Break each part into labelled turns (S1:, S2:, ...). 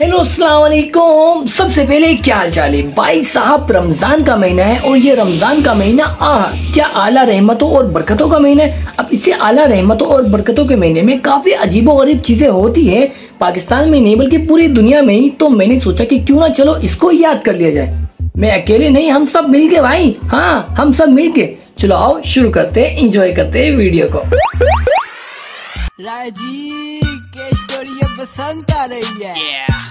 S1: Hello अस्सलाम वालेकुम सबसे पहले क्या हाल चाल है? भाई साहब रमज़ान का महीना है और ये रमज़ान का महीना आ क्या आला रहमतों और बरकतों का महीना है? अब इसे आला रहमतों और बरकतों के महीने में काफ़ी अजीबो गरीब चीज़ें होती है। पाकिस्तान में नहीं बल्कि पूरी दुनिया में ही। तो मैंने सोचा कि क्यों ना चलो इसको याद कर लिया जाए। मैं अकेले नहीं हम सब मिल के भाई। हाँ हम सब मिल के चलो आओ शुरू करते इंजॉय करते हैं वीडियो को।
S2: राज़ी के स्टोरी पसंद आ रही है।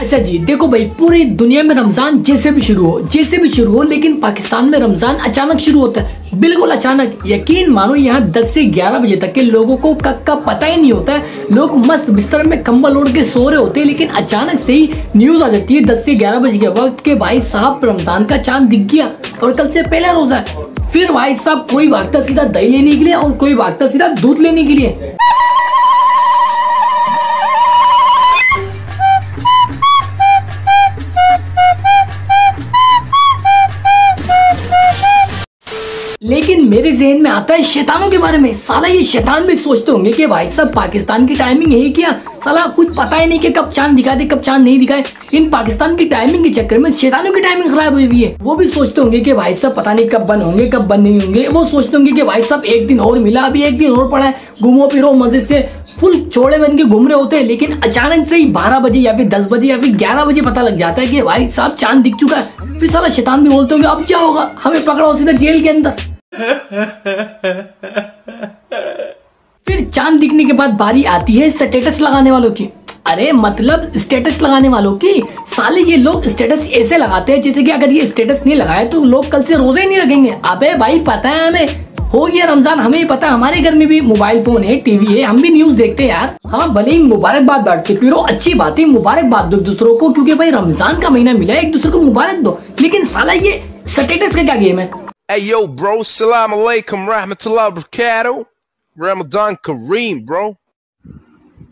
S1: अच्छा जी, देखो भाई, पूरी दुनिया में रमज़ान जैसे भी शुरू हो, जैसे भी शुरू हो, लेकिन पाकिस्तान में रमज़ान अचानक शुरू होता है। बिल्कुल अचानक। यकीन मानो, यहाँ 10 से 11 बजे तक के लोगों को कब का पता ही नहीं होता है। लोग मस्त बिस्तर में कंबल ओढ़ के सो रहे होते हैं, लेकिन अचानक से ही न्यूज़ आ जाती है 10 से 11 बजे के वक्त के भाई साहब, रमज़ान का चाँद दिख गया और कल से पहला रोजा है। फिर भाई साहब, कोई भागता सीधा दही लेने के लिए और कोई भागता सीधा दूध लेने के लिए। मेरे जहन में आता है शैतानों के बारे में। साला ये शैतान भी सोचते होंगे कि भाई साहब, पाकिस्तान की टाइमिंग है क्या। साला कुछ पता ही नहीं कि कब चाँद दिखा दे, कब चाँद नहीं दिखाए। इन पाकिस्तान की टाइमिंग के चक्कर में शैतानों की टाइमिंग खराब हुई हुई है। वो भी सोचते होंगे कि भाई साहब, पता नहीं कब बंद होंगे, कब बंद नहीं होंगे। वो सोचते होंगे कि भाई साहब, एक दिन और मिला, अभी एक दिन और पड़ा है। घूमो फिरो, मज़े से। फुल चौड़े बन के घूम रहे होते हैं, लेकिन अचानक से ही बारह बजे या फिर दस बजे या फिर ग्यारह बजे पता लग जाता है कि भाई साहब, चाँद दिख चुका है। फिर साला शैतान भी बोलते होंगे, अब क्या होगा? हमें पकड़ो सीधा जेल के अंदर। फिर चाँद दिखने के बाद बारी आती है स्टेटस लगाने वालों की। अरे मतलब स्टेटस लगाने वालों की? साले ये लोग स्टेटस ऐसे लगाते हैं जैसे कि अगर ये स्टेटस नहीं लगाए तो लोग कल से रोज़े नहीं रखेंगे अबे भाई, पता है हमें? हो गया रमज़ान, हमें पता हमारे घर में भी मोबाइल फ़ोन है टीवी है, हम भी न्यूज़ देखते हैं यार। हाँ भले ही मुबारकबाद बांटते फिर अच्छी बात है, मुबारकबाद दो दूसरों को, क्योंकि भाई रमज़ान का महीना मिला है, एक दूसरे को मुबारक दो। लेकिन साला ये स्टेटस का क्या गेम है?
S3: Hey yo, bro, salam alaikum, rahmatullah barakatuh. Ramadan Kareem, bro.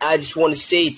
S4: I just want to say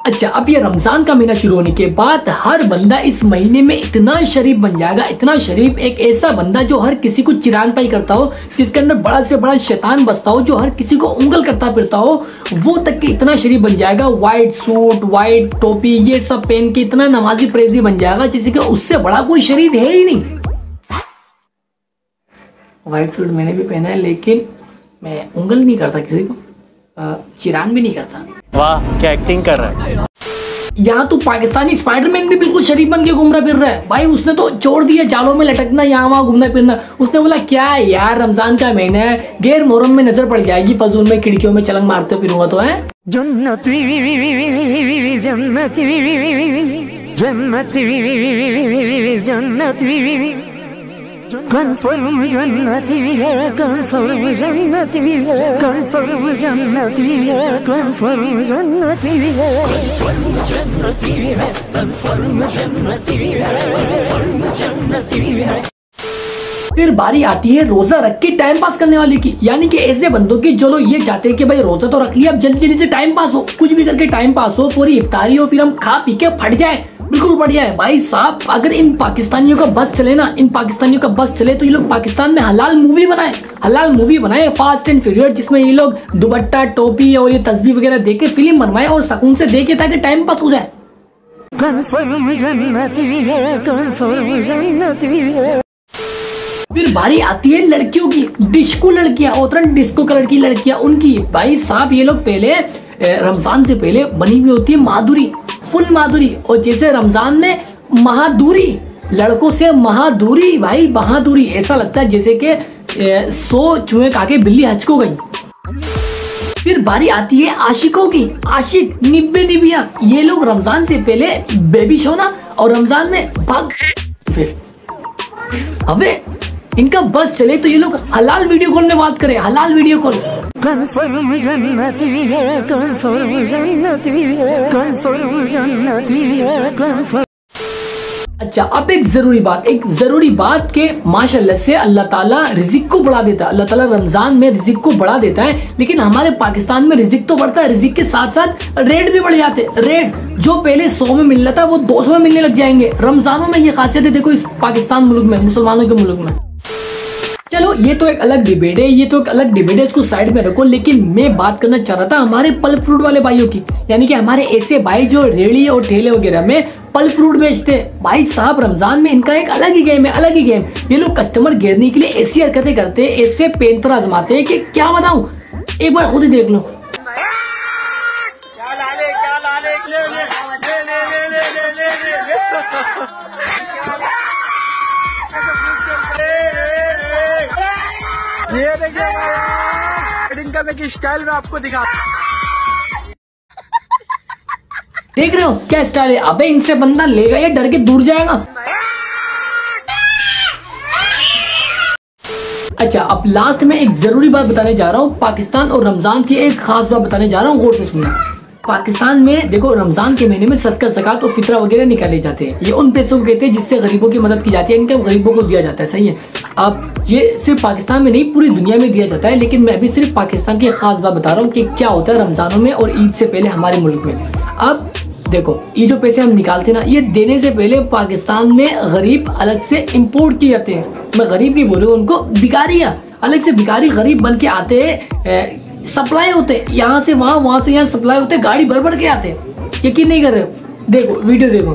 S1: अच्छा अब ये रमज़ान का महीना शुरू होने के बाद हर बंदा इस महीने में इतना शरीफ बन जाएगा, इतना शरीफ एक ऐसा बंदा जो हर किसी को चिरान पाई करता हो, जिसके अंदर बड़ा से बड़ा शैतान बसता हो, जो हर किसी को उंगल करता फिरता हो, वो तक के इतना शरीफ बन जाएगा। व्हाइट सूट व्हाइट टोपी, ये सब पहन के इतना नमाजी प्रेजी बन जाएगा जैसे कि उससे बड़ा कोई शरीफ है ही नहीं। व्हाइट सूट मैंने भी पहना है, लेकिन मैं उंगल नहीं करता किसी को चिरान भी नहीं करता।
S5: वाह क्या एक्टिंग कर रहा है?
S1: यहाँ तो पाकिस्तानी स्पाइडरमैन भी बिल्कुल शरीफ बन के घूम रहा फिर रहा है। भाई उसने तो छोड़ दिया जालों में लटकना यहाँ वहाँ घूमना फिरना। उसने बोला क्या है यार रमज़ान का महीना है गैर मोहरम में नज़र पड़ जाएगी फजूल में खिड़कियों में चलंग मारते फिरूँगा तो है?
S2: जन्नती जन्नती जन्नती जन्नती। कन्फर्म जन्नती है कन्फर्म जन्नती है कन्फर्म जन्नती है कन्फर्म जन्नती है
S1: फिर बारी आती है रोजा रख के टाइम पास करने वाले की। यानी कि ऐसे बंदों की जो लोग ये चाहते हैं कि भाई रोजा तो रख लिया, अब जल्दी जल्दी से टाइम पास हो। कुछ भी करके टाइम पास हो, पूरी इफ्तारी हो, फिर हम खा पी के फट जाए। बिल्कुल बढ़िया है। भाई साहब अगर इन पाकिस्तानियों का बस चले ना इन पाकिस्तानियों का बस चले तो ये लोग पाकिस्तान में हलाल मूवी बनाए। हलाल मूवी बनाए फास्ट एंड फ्यूरियस जिसमें ये लोग दुपट्टा टोपी और ये तस्वीर वगैरह देके फ़िल्म बनवाए और सुकून से देखे ताकि टाइम पास हो जाए।
S2: कन्फर्म जन्नती है कन्फर्म जन्नती है।
S1: फिर बारी आती है लड़कियों की डिस्को लड़कियाँ उतरन डिस्को कलर की लड़कियाँ उनकी। भाई साहब ये लोग पहले रमज़ान से पहले बनी हुई होती है माधुरी। फुल माधुरी और जैसे रमज़ान में महादूरी, लड़कों से महादूरी, भाई बहादुरी, ऐसा लगता है जैसे कि सो चूहे खा के बिल्ली हचको गई। फिर बारी आती है आशिकों की। आशिक, निब्बे निबिया। ये लोग रमज़ान से पहले बेबी शोना और रमज़ान में भाग। अबे इनका बस चले तो ये लोग हलाल वीडियो कॉल में बात करें हलाल वीडियो कॉल।
S2: कन्फर्म जन्नती है कन्फर्म जन्नती है कन्फर्म जन्नती है कन्फर्म।
S1: अच्छा अब एक ज़रूरी बात एक ज़रूरी बात के माशाल्लाह से अल्लाह ताला रिजिक को बढ़ा देता है। अल्लाह ताला रमज़ान में रिजिक को बढ़ा देता है लेकिन हमारे पाकिस्तान में रिजिक तो बढ़ता है रिजिक के साथ साथ रेट भी बढ़ जाते हैं। रेट जो पहले सौ में मिल रहा था वो दो सौ में मिलने लग जाएँगे। रमजानों में ये खासियत है देखो इस पाकिस्तान मुल्क में मुसलमानों के मुल्क में। चलो ये तो एक अलग डिबेट है ये तो एक अलग डिबेट है इसको साइड में रखो लेकिन मैं बात करना चाह रहा था हमारे पल फ्रूट वाले भाइयों की यानी कि हमारे ऐसे भाई जो रेड़ी और ठेले वगैरह में पल फ्रूट बेचते हैं भाई साहब रमज़ान में इनका एक अलग ही गेम है अलग ही गेम ये लोग कस्टमर घेरने के लिए ऐसी हरकतें करते हैं ऐसे पेंतर आजमाते हैं कि क्या बताऊँ एक बार खुद ही देख लो
S6: ये देखिए कटिंग करने की स्टाइल में आपको दिखा
S1: देख रहे हो? क्या स्टाइल है? अबे, इनसे बंदा लेगा या डर के दूर जाएगा? अच्छा अब लास्ट में एक ज़रूरी बात बताने जा रहा हूँ। पाकिस्तान और रमज़ान की एक खास बात बताने जा रहा हूँ, गौर से सुनना। पाकिस्तान में देखो, रमज़ान के महीने में सदका, जक़ात और फितरा वगैरह निकाले जाते हैं। ये उन पैसों को कहते हैं जिससे गरीबों की मदद की जाती है, इनके गरीबों को दिया जाता है, सही है। अब ये सिर्फ़ पाकिस्तान में नहीं, पूरी दुनिया में दिया जाता है, लेकिन मैं अभी सिर्फ़ पाकिस्तान की खास बात बता रहा हूँ कि क्या होता है रमजानों में और ईद से पहले हमारे मुल्क में। अब देखो, ये जो पैसे हम निकालते ना, ये देने से पहले पाकिस्तान में गरीब अलग से इम्पोर्ट किए जाते हैं। मैं गरीब नहीं बोल उनको भिखारी अलग से भिखारी गरीब बन के आते हैं सप्लाई होते हैं यहाँ से वहाँ वहाँ से यहाँ सप्लाई होते गाड़ी भर भर के आते। यकीन नहीं कर रहे देखो वीडियो देखो।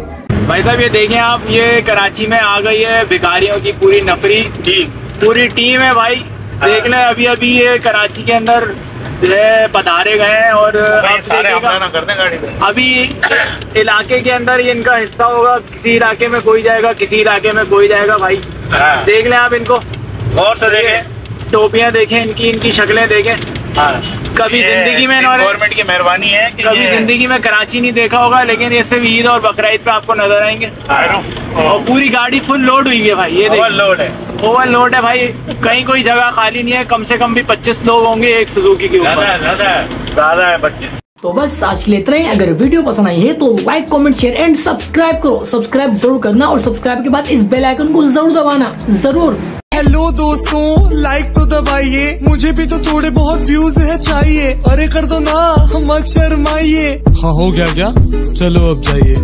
S5: भाई साहब ये देखें आप ये कराची में आ गई है भिखारियों की पूरी नफरी टीम पूरी टीम है भाई। देख लें अभी अभी ये कराची के अंदर जो है पधारे गए हैं और अभी इलाके के अंदर ये इनका हिस्सा होगा किसी इलाके में कोई जाएगा किसी इलाके में कोई जाएगा भाई।
S7: हाँ।
S5: देख लें आप इनको।
S7: और तो देखें।
S5: टोपियाँ देखें इनकी इनकी शक्लें देखें। कभी ज़िंदगी में
S7: गवर्नमेंट की मेहरबानी है कि
S5: कभी ज़िंदगी में कराची नहीं देखा होगा लेकिन ये सिर्फ़ ईद और बकरा ईद पे आपको नज़र आएँगे।
S7: हाँ।
S5: और पूरी गाड़ी फुल लोड हुई है भाई ये
S7: ओवरलोड है।
S5: ओवरलोड है भाई। कहीं कोई जगह खाली नहीं है कम से कम भी 25 लोग होंगे एक सुजुकी के ऊपर।
S7: ज़्यादा है, ज़्यादा है पच्चीस।
S1: तो बस आज के लिए इतना ही। अगर वीडियो पसंद आई है तो like comment share and subscribe करो। सब्सक्राइब ज़रूर करना और सब्सक्राइब के बाद इस बेल आइकन को ज़रूर दबाना। ज़रूर।
S8: हेलो दोस्तों लाइक तो दबाइए। मुझे भी तो थोड़े बहुत व्यूज़ है, चाहिए। अरे कर दो ना मत शर्माइए हाँ हो गया क्या? चलो अब जाइए।